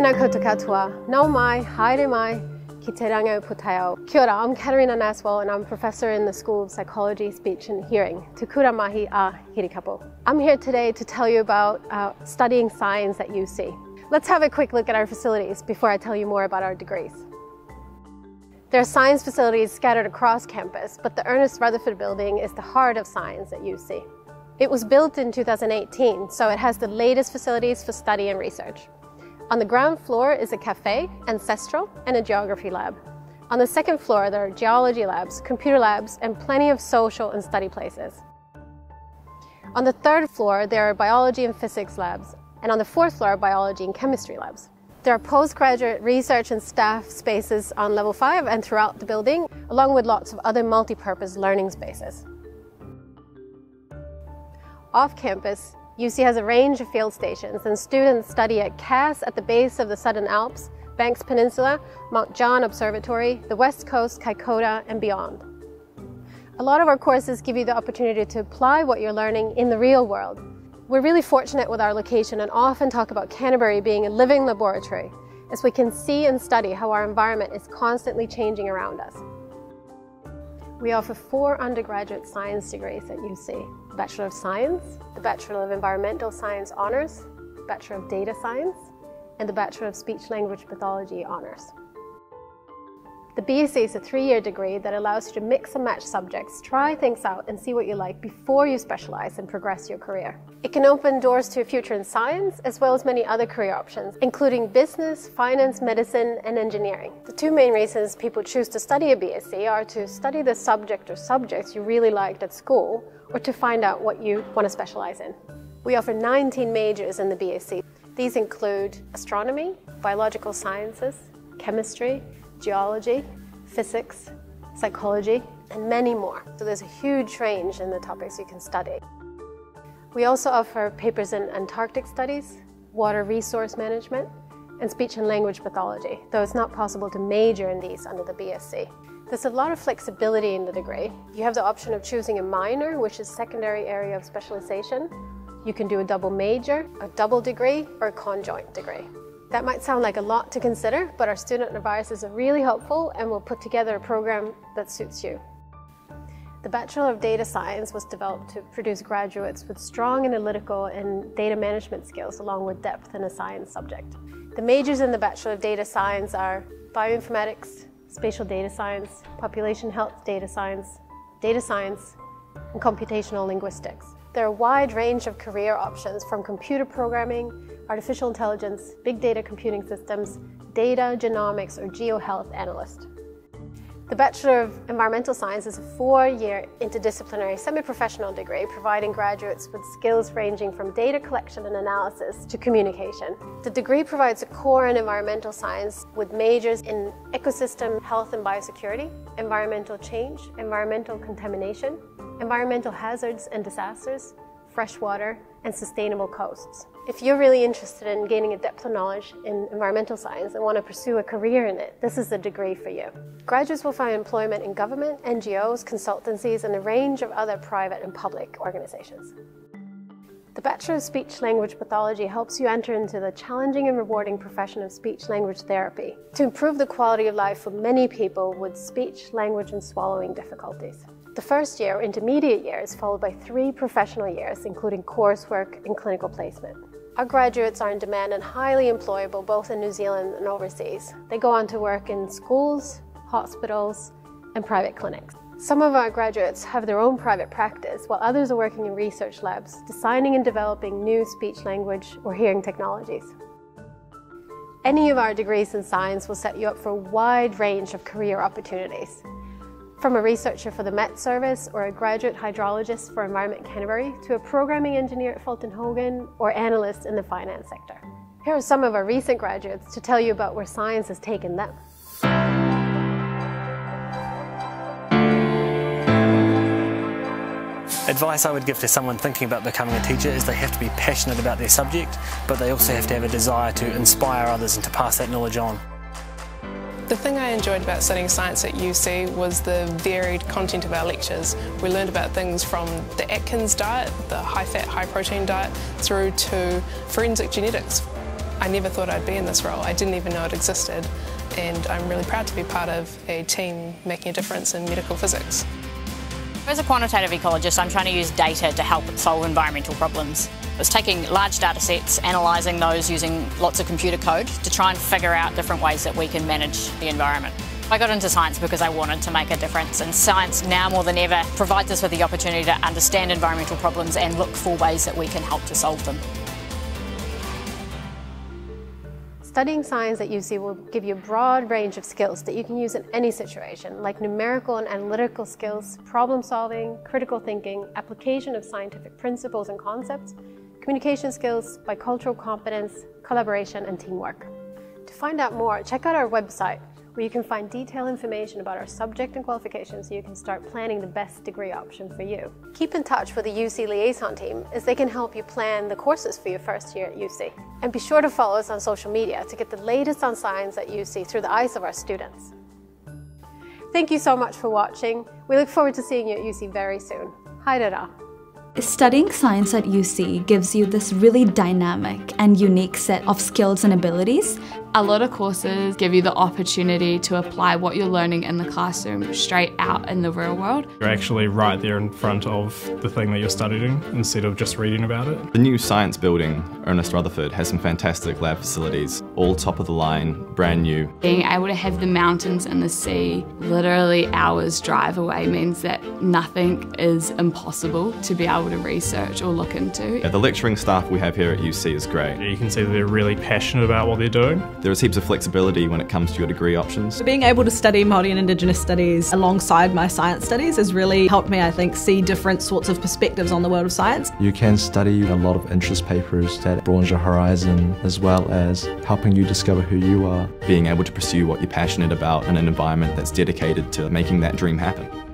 Tēnā koutou katoa, nau mai, haere mai, ki te rangi puteo. Kia ora, I'm Katharina Naswall and I'm a professor in the School of Psychology, Speech and Hearing, Te Kura Mahi a Hirikapo. I'm here today to tell you about uh, studying science at UC. Let's have a quick look at our facilities before I tell you more about our degrees. There are science facilities scattered across campus, but the Ernest Rutherford Building is the heart of science at UC. It was built in 2018, so it has the latest facilities for study and research. On the ground floor is a cafe, ancestral, and a geography lab. On the second floor, there are geology labs, computer labs, and plenty of social and study places. On the third floor, there are biology and physics labs, and on the fourth floor, biology and chemistry labs. There are postgraduate research and staff spaces on level 5 and throughout the building, along with lots of other multi-purpose learning spaces. Off campus, UC has a range of field stations and students study at Cass at the base of the Southern Alps, Banks Peninsula, Mount John Observatory, the West Coast, Kaikoura, and beyond. A lot of our courses give you the opportunity to apply what you're learning in the real world. We're really fortunate with our location and often talk about Canterbury being a living laboratory, as we can see and study how our environment is constantly changing around us. We offer four undergraduate science degrees at UC. Bachelor of Science, the Bachelor of Environmental Science Honours, Bachelor of Data Science, and the Bachelor of Speech Language Pathology Honours. The BSc is a three-year degree that allows you to mix and match subjects, try things out and see what you like before you specialise and progress your career. It can open doors to a future in science as well as many other career options, including business, finance, medicine and engineering. The two main reasons people choose to study a BSc are to study the subject or subjects you really liked at school or to find out what you want to specialise in. We offer 19 majors in the BSc. These include astronomy, biological sciences, chemistry, geology, physics, psychology, and many more. So there's a huge range in the topics you can study. We also offer papers in Antarctic studies, water resource management, and speech and language pathology, though it's not possible to major in these under the BSc. There's a lot of flexibility in the degree. You have the option of choosing a minor, which is secondary area of specialization. You can do a double major, a double degree, or a conjoint degree. That might sound like a lot to consider, but our student advisors are really helpful and will put together a program that suits you. The Bachelor of Data Science was developed to produce graduates with strong analytical and data management skills along with depth in a science subject. The majors in the Bachelor of Data Science are bioinformatics, spatial data science, population health data science, data science, and computational linguistics. There are a wide range of career options from computer programming, artificial intelligence, big data computing systems, data, genomics, or geohealth analyst. The Bachelor of Environmental Science is a four-year interdisciplinary semi-professional degree providing graduates with skills ranging from data collection and analysis to communication. The degree provides a core in environmental science with majors in ecosystem health and biosecurity, environmental change, environmental contamination, environmental hazards and disasters, fresh water, and sustainable coasts. If you're really interested in gaining a depth of knowledge in environmental science and want to pursue a career in it, this is the degree for you. Graduates will find employment in government, NGOs, consultancies, and a range of other private and public organizations. The Bachelor of Speech Language Pathology helps you enter into the challenging and rewarding profession of speech language therapy to improve the quality of life for many people with speech, language, and swallowing difficulties. The first year, or intermediate year, is followed by three professional years, including coursework and clinical placement. Our graduates are in demand and highly employable both in New Zealand and overseas. They go on to work in schools, hospitals, and private clinics. Some of our graduates have their own private practice, while others are working in research labs, designing and developing new speech language or hearing technologies. Any of our degrees in science will set you up for a wide range of career opportunities. From a researcher for the Met Service or a graduate hydrologist for Environment Canterbury to a programming engineer at Fulton Hogan or analyst in the finance sector. Here are some of our recent graduates to tell you about where science has taken them. Advice I would give to someone thinking about becoming a teacher is they have to be passionate about their subject, but they also have to have a desire to inspire others and to pass that knowledge on. The thing I enjoyed about studying science at UC was the varied content of our lectures. We learned about things from the Atkins diet, the high-fat, high-protein diet, through to forensic genetics. I never thought I'd be in this role. I didn't even know it existed and I'm really proud to be part of a team making a difference in medical physics. As a quantitative ecologist, I'm trying to use data to help solve environmental problems. It's taking large data sets, analysing those using lots of computer code to try and figure out different ways that we can manage the environment. I got into science because I wanted to make a difference and science now more than ever provides us with the opportunity to understand environmental problems and look for ways that we can help to solve them. Studying science at UC will give you a broad range of skills that you can use in any situation, like numerical and analytical skills, problem solving, critical thinking, application of scientific principles and concepts, communication skills, bicultural competence, collaboration, and teamwork. To find out more, check out our website, where you can find detailed information about our subject and qualifications so you can start planning the best degree option for you. Keep in touch with the UC Liaison team as they can help you plan the courses for your first year at UC. And be sure to follow us on social media to get the latest on science at UC through the eyes of our students. Thank you so much for watching. We look forward to seeing you at UC very soon. Haidara. Studying science at UC gives you this really dynamic and unique set of skills and abilities. A lot of courses give you the opportunity to apply what you're learning in the classroom straight out in the real world. You're actually right there in front of the thing that you're studying instead of just reading about it. The new science building, Ernest Rutherford, has some fantastic lab facilities, all top of the line, brand new. Being able to have the mountains and the sea literally hours drive away means that nothing is impossible to be able able to research or look into. Yeah, the lecturing staff we have here at UC is great. You can see that they're really passionate about what they're doing. There is heaps of flexibility when it comes to your degree options. Being able to study Māori and Indigenous studies alongside my science studies has really helped me, I think, see different sorts of perspectives on the world of science. You can study a lot of interest papers that broaden your horizon as well as helping you discover who you are. Being able to pursue what you're passionate about in an environment that's dedicated to making that dream happen.